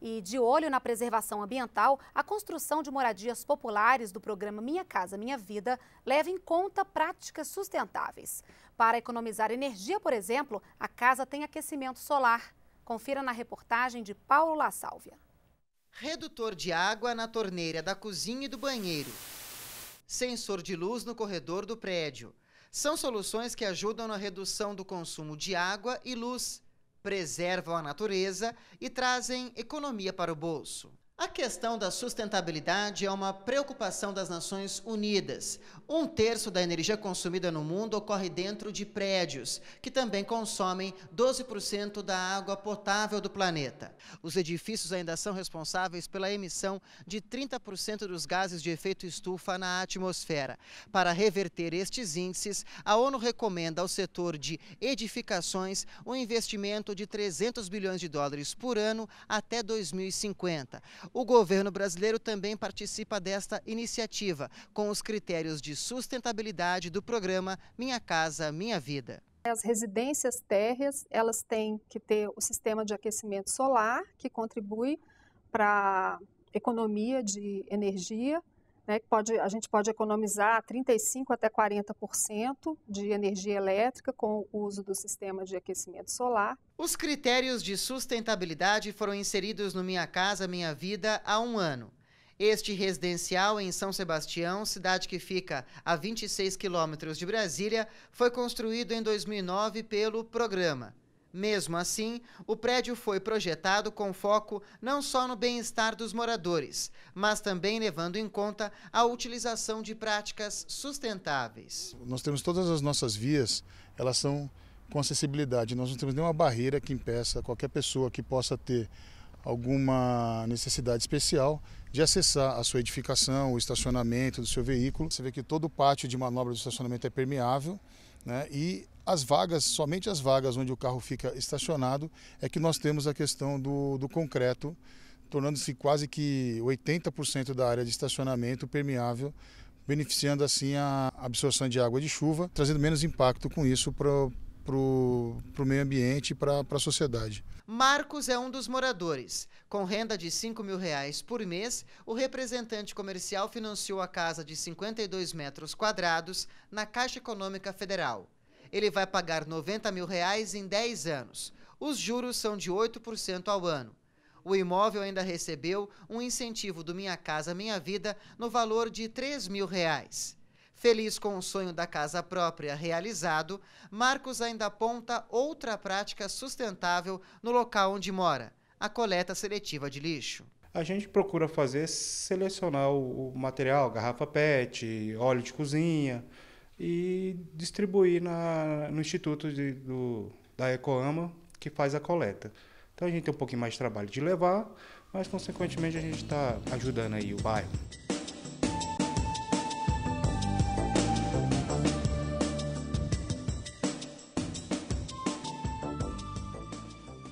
E de olho na preservação ambiental, a construção de moradias populares do programa Minha Casa Minha Vida leva em conta práticas sustentáveis. Para economizar energia, por exemplo, a casa tem aquecimento solar. Confira na reportagem de Paulo La Sálvia. Redutor de água na torneira da cozinha e do banheiro. Sensor de luz no corredor do prédio. São soluções que ajudam na redução do consumo de água e luz preservam a natureza e trazem economia para o bolso. A questão da sustentabilidade é uma preocupação das Nações Unidas. Um terço da energia consumida no mundo ocorre dentro de prédios, que também consomem 12% da água potável do planeta. Os edifícios ainda são responsáveis pela emissão de 30% dos gases de efeito estufa na atmosfera. Para reverter estes índices, a ONU recomenda ao setor de edificações um investimento de 300 bilhões de dólares por ano até 2050. O governo brasileiro também participa desta iniciativa, com os critérios de sustentabilidade do programa Minha Casa Minha Vida. As residências térreas, elas têm que ter o sistema de aquecimento solar, que contribui para economia de energia, né, pode, a gente pode economizar 35% até 40% de energia elétrica com o uso do sistema de aquecimento solar. Os critérios de sustentabilidade foram inseridos no Minha Casa Minha Vida há um ano. Este residencial em São Sebastião, cidade que fica a 26 quilômetros de Brasília, foi construído em 2009 pelo programa. Mesmo assim, o prédio foi projetado com foco não só no bem-estar dos moradores, mas também levando em conta a utilização de práticas sustentáveis. Nós temos todas as nossas vias, elas são com acessibilidade. Nós não temos nenhuma barreira que impeça qualquer pessoa que possa ter alguma necessidade especial de acessar a sua edificação, o estacionamento do seu veículo. Você vê que todo o pátio de manobra do estacionamento é permeável né? e as vagas, somente as vagas onde o carro fica estacionado, é que nós temos a questão do, do concreto, tornando-se quase que 80% da área de estacionamento permeável, beneficiando assim a absorção de água de chuva, trazendo menos impacto com isso para o meio ambiente e para a sociedade. Marcos é um dos moradores. Com renda de 5 mil reais por mês, o representante comercial financiou a casa de 52 metros quadrados na Caixa Econômica Federal ele vai pagar 90 mil reais em 10 anos. Os juros são de 8% ao ano. O imóvel ainda recebeu um incentivo do Minha Casa Minha Vida no valor de 3 mil reais. Feliz com o sonho da casa própria realizado, Marcos ainda aponta outra prática sustentável no local onde mora: a coleta seletiva de lixo. A gente procura fazer selecionar o material, garrafa PET, óleo de cozinha, e distribuir na, no Instituto de, do, da Ecoama, que faz a coleta. Então a gente tem um pouquinho mais de trabalho de levar, mas consequentemente a gente está ajudando aí o bairro.